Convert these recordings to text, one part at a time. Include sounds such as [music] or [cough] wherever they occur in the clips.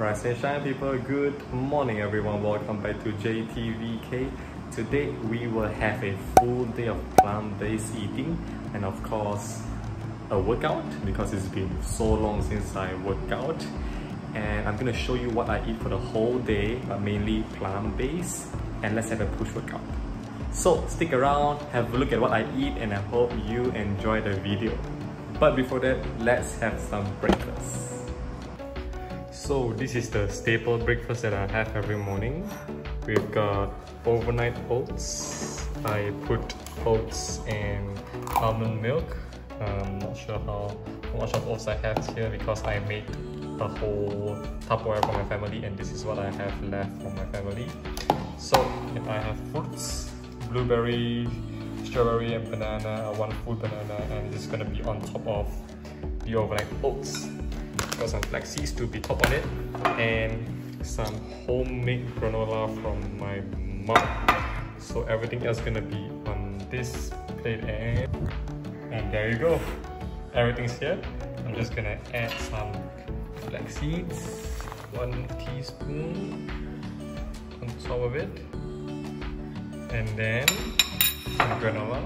Alright, Sunshine people, good morning everyone. Welcome back to JTVK. Today we will have a full day of plant-based eating and of course a workout because it's been so long since I worked out. And I'm gonna show you what I eat for the whole day, but mainly plant-based. And let's have a push workout. So stick around, have a look at what I eat and I hope you enjoy the video. But before that, let's have some breakfast. So this is the staple breakfast that I have every morning. We've got overnight oats. I put oats and almond milk. I'm not sure how much of oats I have here because I made a whole Tupperware for my family and this is what I have left for my family. So if I have fruits, blueberry, strawberry and banana, uh, one full banana and it's gonna be on top of the overnight oats got some flax seeds to be top on it and some homemade granola from my mom. So everything else gonna be on this plate and and there you go. Everything's here. I'm just gonna add some flax seeds one teaspoon on top of it and then some granola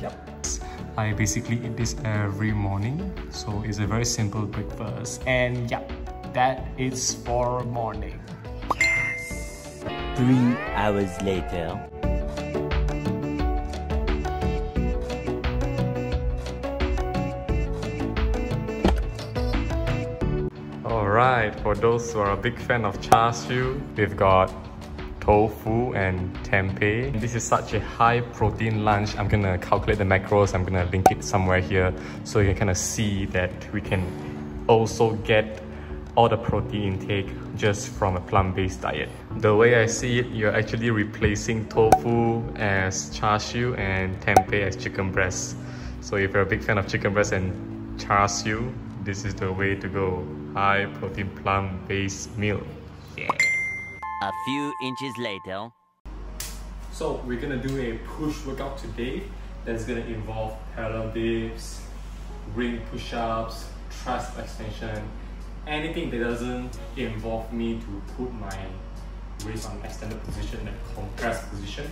yep I basically eat this every morning so it's a very simple breakfast. And yep that is for morning. Yes. three hours later. Alright, for those who are a big fan of char siu, we've got tofu and tempeh. This is such a high protein lunch. I'm gonna calculate the macros. I'm gonna link it somewhere here so you can kind of see that we can also get all the protein intake just from a plant-based diet. The way I see it, you're actually replacing tofu as char siu and tempeh as chicken breast. So if you're a big fan of chicken breast and char siu, this is the way to go. High protein plant-based meal. Yeah. A few inches later. So we're gonna do a push workout today that's gonna involve parallel dips, ring push-ups, tricep extension, anything that doesn't involve me to put my waist on extended position and compressed position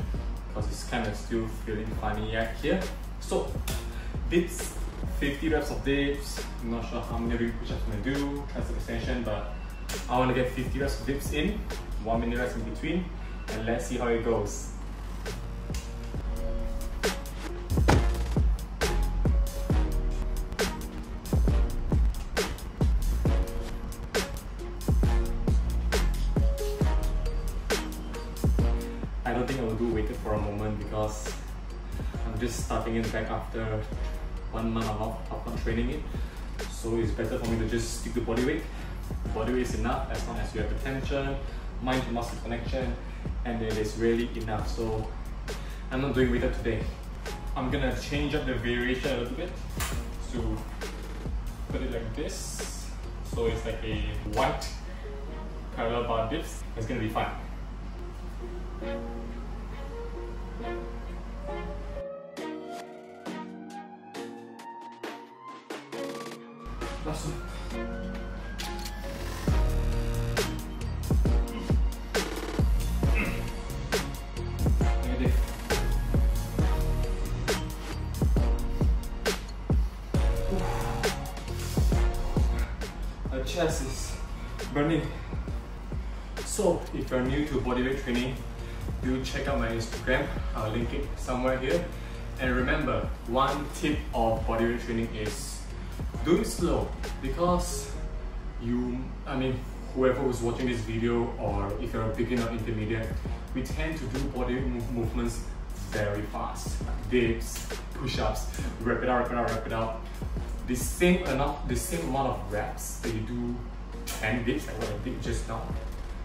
because it's kind of still feeling funny here. So dips, 50 reps of dips, I'm not sure how many ring push-ups I'm gonna do, tricep extension, but I wanna get 50 reps of dips in one minute rest in between and let's see how it goes. I don't think I will do weighted for a moment because I'm just starting it back after one month of, not training it. So it's better for me to just stick to body weight. Body weight is enough as long as you have the tension, mind to muscle connection and it is really enough. So I'm not doing weighted today. I'm gonna change up the variation a little bit to put it like this. So it's like a white parallel bar dips. It's gonna be fun Last one. Chest is burning. So if you're new to bodyweight training, do check out my Instagram. I'll link it somewhere here. And remember, one tip of bodyweight training is do it slow because you, I mean, whoever who's watching this video or if you're a beginner intermediate, we tend to do body movements very fast. Dips, push-ups, wrap it out, wrap it out, wrap it out the same amount, the same amount of reps that you do 10 dips like what I did just now.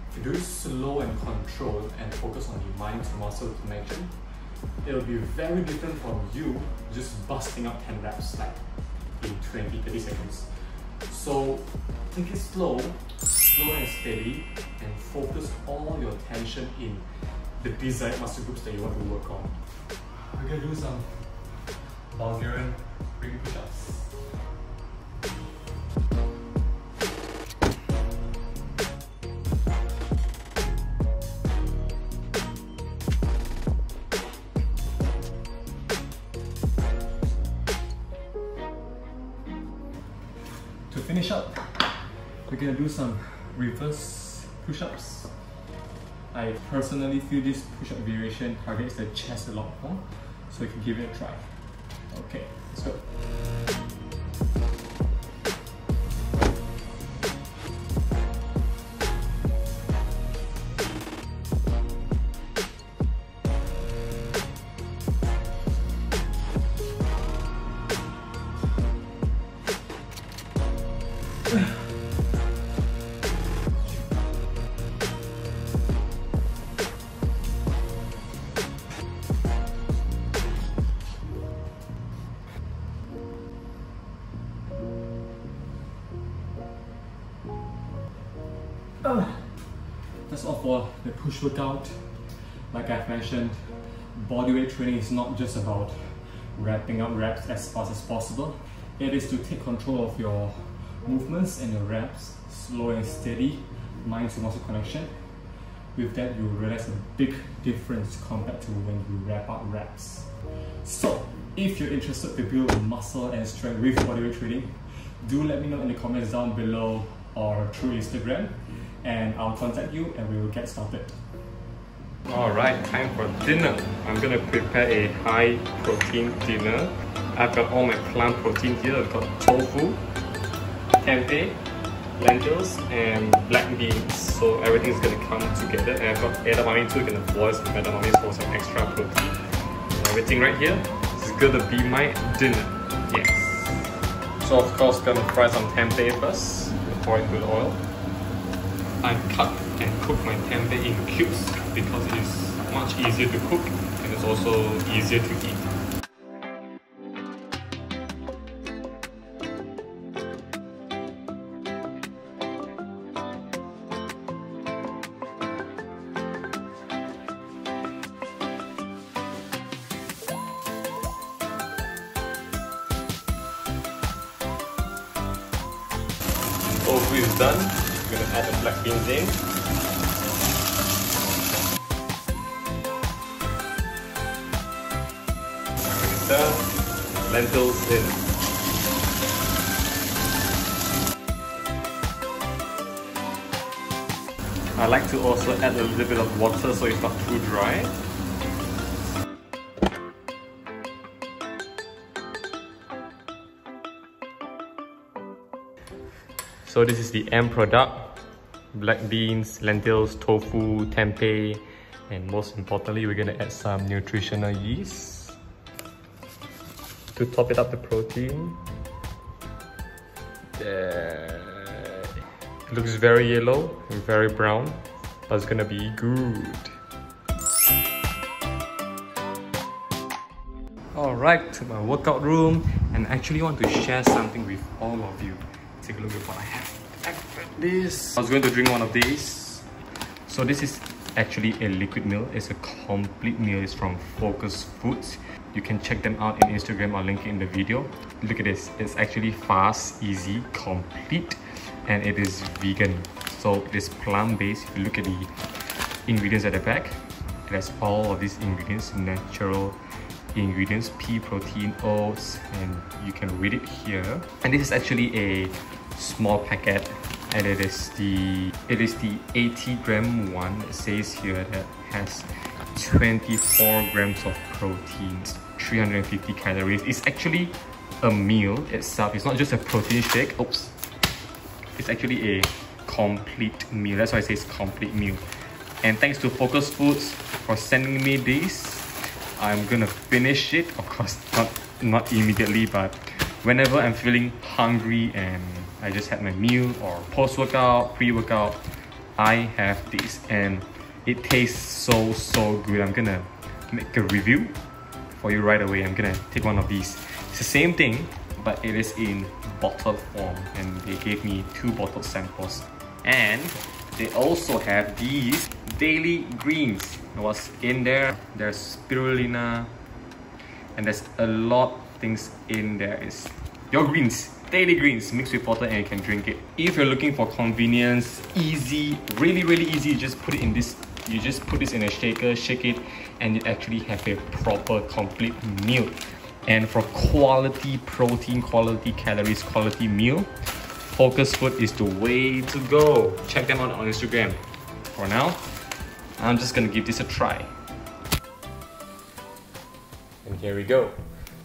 If you do it slow and controlled and focus on the mind to muscle connection, it'll be very different from you just busting up 10 reps like in 20, 30 seconds. So take it slow, slow and steady, and focus all your attention in the desired muscle groups that you want to work on. We're gonna do some Bulgarian three push-ups. We're gonna do some reverse push-ups. I personally feel this push-up variation targets the chest a lot more, so you can give it a try. Okay, let's go. Push workout. Like I've mentioned, bodyweight training is not just about wrapping up reps as fast as possible. It is to take control of your movements and your reps, slow and steady, mind to muscle connection. With that, you realize a big difference compared to when you wrap up reps. So, if you're interested to build muscle and strength with bodyweight training, do let me know in the comments down below or through Instagram and I'll contact you and we will get started. Alright, time for dinner. I'm gonna prepare a high protein dinner. I've got all my plant protein here. I've got tofu, tempeh, lentils, and black beans. So everything's gonna come together. And I've got edamame too. Gonna boil some edamame for some extra protein. And everything right here is gonna be my dinner. Yes. So of course, gonna fry some tempeh first before I put oil. I cut and cook my tempeh in cubes because it is much easier to cook and it's also easier to eat. Tofu is done. Add the black beans in. Lentils in. I like to also add a little bit of water so it's not too dry. So this is the end product. Black beans, lentils, tofu, tempeh, and most importantly, we're gonna add some nutritional yeast to top it up the protein. There. It looks very yellow and very brown, but it's gonna be good. Alright, to my workout room, and I actually want to share something with all of you. Take a look at what I have. I this. I was going to drink one of these. So this is actually a liquid meal. It's a complete meal. It's from Focus Foods. You can check them out in Instagram. I'll link it in the video. Look at this. It's actually fast, easy, complete, and it is vegan. So it is plant-based. If you look at the ingredients at the back, it has all of these ingredients, natural ingredients, pea protein, oats, and you can read it here. And this is actually a small packet and it is the it is the 80 gram one. It says here that has 24 grams of protein 350 calories. It's actually a meal itself. It's not just a protein shake. Oops. It's actually a complete meal. That's why it says complete meal. And thanks to focus foods for sending me this i'm gonna finish it. Of course not not immediately but whenever i'm feeling hungry and I just had my meal or post-workout, pre-workout, I have this and it tastes so, so good. I'm gonna make a review for you right away. I'm gonna take one of these. It's the same thing, but it is in bottle form and they gave me two bottle samples. And they also have these daily greens. What's in there? There's spirulina and there's a lot of things in there is your greens, daily greens mixed with water and you can drink it. If you're looking for convenience, easy, really, really easy, you just put it in this, you just put this in a shaker, shake it, and you actually have a proper, complete meal. And for quality protein, quality calories, quality meal, Focus Food is the way to go. Check them out on Instagram. For now, I'm just gonna give this a try. And here we go.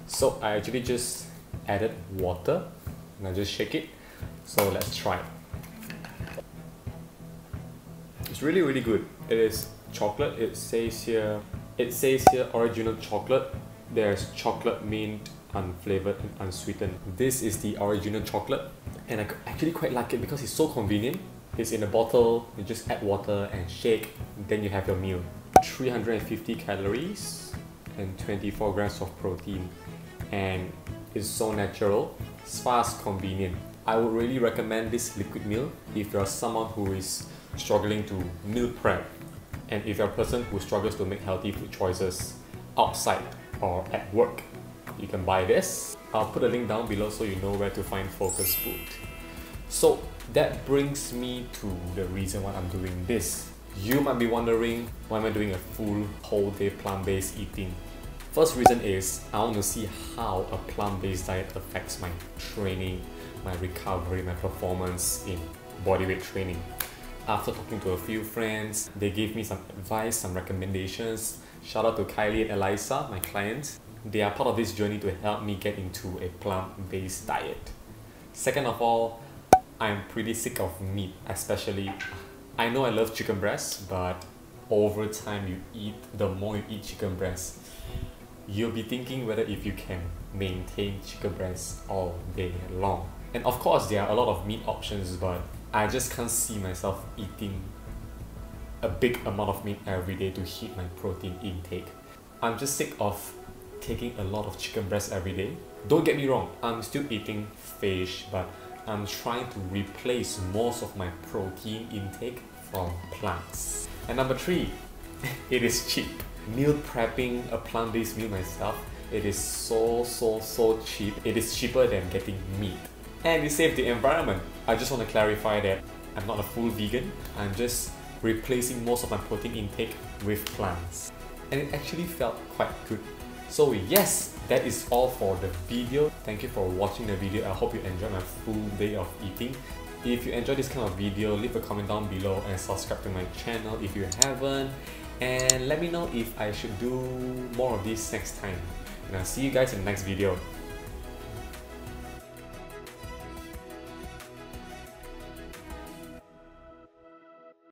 So I actually just added water and I just shake it. So let's try. it. It's really really good. It is chocolate. It says here it says here original chocolate. There's chocolate mint unflavored and unsweetened. This is the original chocolate and I actually quite like it because it's so convenient. It's in a bottle, you just add water and shake, then you have your meal. 350 calories and 24 grams of protein and it's so natural, it's fast, convenient. I would really recommend this liquid meal if you're someone who is struggling to meal prep and if you're a person who struggles to make healthy food choices outside or at work you can buy this. I'll put a link down below so you know where to find Focus Food. So that brings me to the reason why I'm doing this. You might be wondering why am I doing a full whole day plant-based eating? First reason is I want to see how a plant-based diet affects my training, my recovery, my performance in bodyweight training. After talking to a few friends, they gave me some advice, some recommendations. Shout out to Kylie and Eliza, my clients. They are part of this journey to help me get into a plant-based diet. Second of all, I'm pretty sick of meat, especially I know I love chicken breast, but over time you eat, the more you eat chicken breast, you'll be thinking whether if you can maintain chicken breasts all day long. And of course, there are a lot of meat options, but I just can't see myself eating a big amount of meat every day to hit my protein intake. I'm just sick of taking a lot of chicken breast every day. Don't get me wrong, I'm still eating fish, but I'm trying to replace most of my protein intake from plants. And number three, [laughs] it is cheap. Meal prepping a plant-based meal myself, it is so so so cheap. It is cheaper than getting meat. And it saves the environment. I just want to clarify that I'm not a full vegan. I'm just replacing most of my protein intake with plants. And it actually felt quite good so yes, that is all for the video. Thank you for watching the video. I hope you enjoyed my full day of eating. If you enjoy this kind of video, leave a comment down below and subscribe to my channel if you haven't. And let me know if I should do more of this next time. And I'll see you guys in the next video.